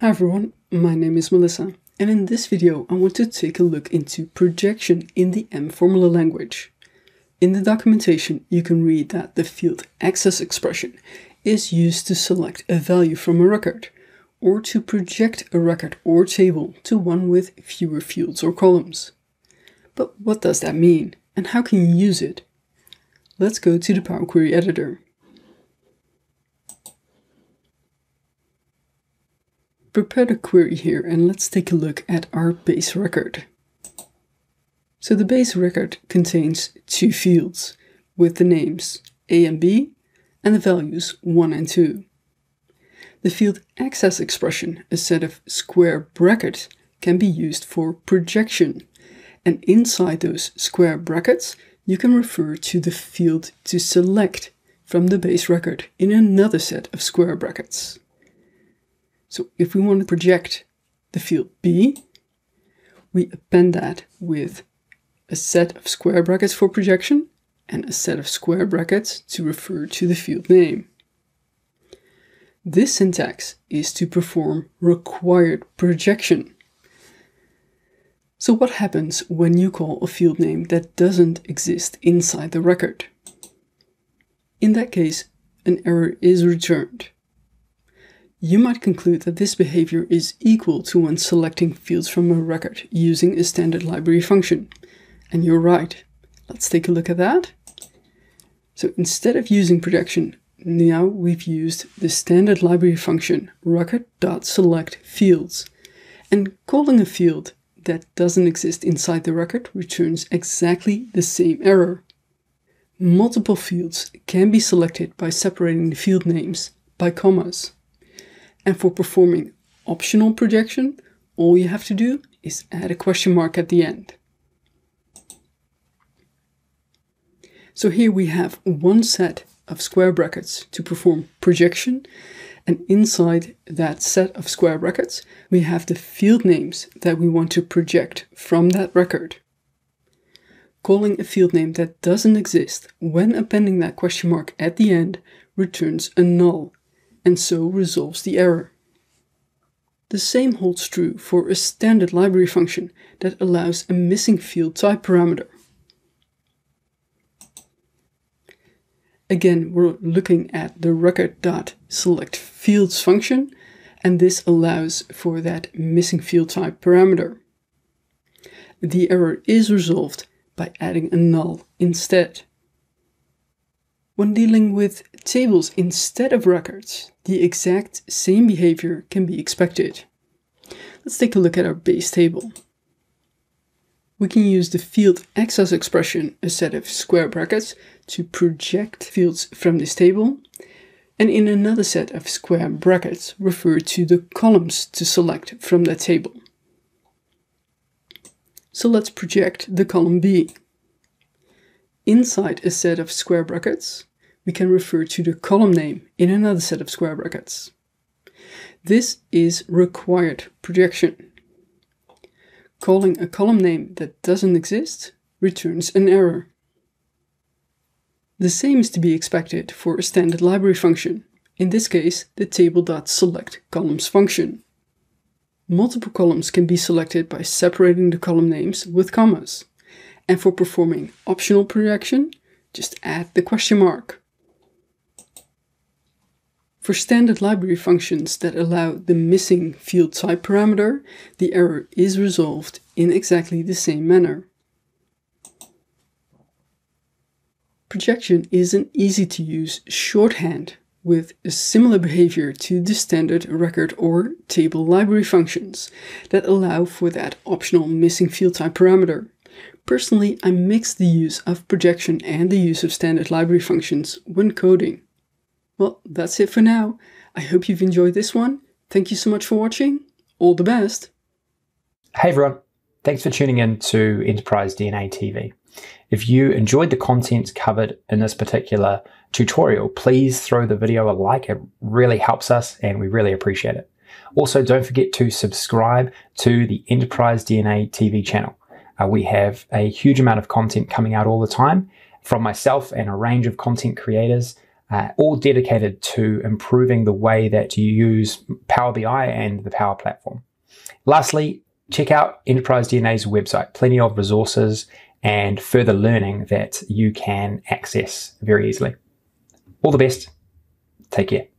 Hi everyone, my name is Melissa, and in this video I want to take a look into projection in the M formula language. In the documentation you can read that the field access expression is used to select a value from a record, or to project a record or table to one with fewer fields or columns. But what does that mean, and how can you use it? Let's go to the Power Query editor. Prepare the query here and let's take a look at our base record. So the base record contains two fields with the names A and B and the values 1 and 2. The field access expression, a set of square brackets, can be used for projection. And inside those square brackets, you can refer to the field to select from the base record in another set of square brackets. So if we want to project the field B, we append that with a set of square brackets for projection and a set of square brackets to refer to the field name. This syntax is to perform required projection. So what happens when you call a field name that doesn't exist inside the record? In that case, an error is returned. You might conclude that this behavior is equal to when selecting fields from a record using a standard library function. And you're right. Let's take a look at that. So instead of using projection, now we've used the standard library function record.selectFields. And calling a field that doesn't exist inside the record returns exactly the same error. Multiple fields can be selected by separating the field names by commas. And for performing optional projection, all you have to do is add a question mark at the end. So here we have one set of square brackets to perform projection and inside that set of square brackets we have the field names that we want to project from that record. Calling a field name that doesn't exist when appending that question mark at the end returns a null and so resolves the error. The same holds true for a standard library function that allows a missing field type parameter. Again, we're looking at the record.selectFields function, and this allows for that missing field type parameter. The error is resolved by adding a null instead. When dealing with tables instead of records, the exact same behavior can be expected. Let's take a look at our base table. We can use the field access expression, a set of square brackets, to project fields from this table, and in another set of square brackets refer to the columns to select from that table. So let's project the column B. Inside a set of square brackets, we can refer to the column name in another set of square brackets. This is required projection. Calling a column name that doesn't exist returns an error. The same is to be expected for a standard library function, in this case the table.selectColumns function. Multiple columns can be selected by separating the column names with commas. And for performing optional projection, just add the question mark. For standard library functions that allow the missing field type parameter, the error is resolved in exactly the same manner. Projection is an easy to use shorthand with a similar behavior to the standard record or table library functions that allow for that optional missing field type parameter. Personally, I mix the use of projection and the use of standard library functions when coding. Well, that's it for now. I hope you've enjoyed this one. Thank you so much for watching. All the best. Hey everyone. Thanks for tuning in to Enterprise DNA TV. If you enjoyed the content covered in this particular tutorial, please throw the video a like. It really helps us and we really appreciate it. Also, don't forget to subscribe to the Enterprise DNA TV channel. Uh, we have a huge amount of content coming out all the time from myself and a range of content creators uh, all dedicated to improving the way that you use Power BI and the Power Platform. Lastly, check out Enterprise DNA's website, plenty of resources and further learning that you can access very easily. All the best. Take care.